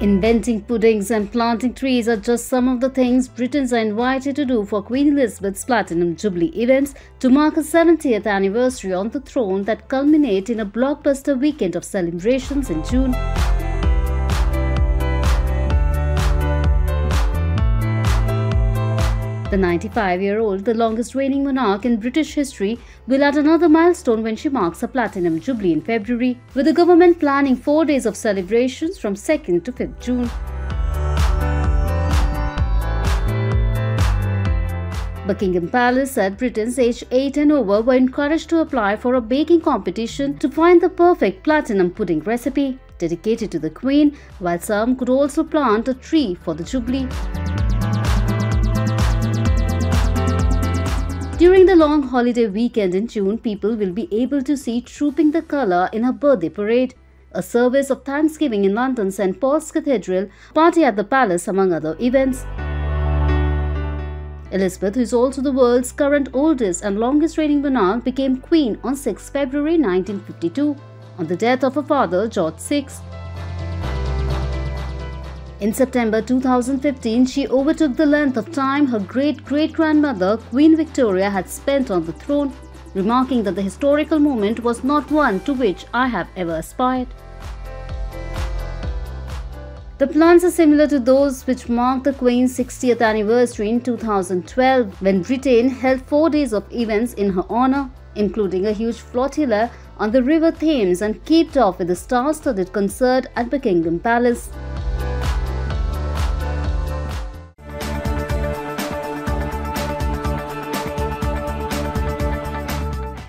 Inventing puddings and planting trees are just some of the things Britons are invited to do for Queen Elizabeth's Platinum Jubilee events to mark her 70th anniversary on the throne that culminate in a blockbuster weekend of celebrations in June. The 95 year old, the longest reigning monarch in British history, will add another milestone when she marks her Platinum Jubilee in February, with the government planning four days of celebrations from 2nd to 5th June. Buckingham Palace said Britons aged 8 and over were encouraged to apply for a baking competition to find the perfect platinum pudding recipe dedicated to the Queen, while some could also plant a tree for the Jubilee. During the long holiday weekend in June, people will be able to see Trooping the Colour in her birthday parade, a service of Thanksgiving in London's St. Paul's Cathedral, party at the palace among other events. Elizabeth, who is also the world's current oldest and longest reigning monarch, became queen on 6 February 1952 on the death of her father George VI. In September 2015, she overtook the length of time her great-great-grandmother Queen Victoria had spent on the throne, remarking that the historical moment was not one to which I have ever aspired. The plans are similar to those which marked the Queen's 60th anniversary in 2012 when Britain held four days of events in her honour, including a huge flotilla on the River Thames and kicked off with a star-studded concert at Buckingham Palace.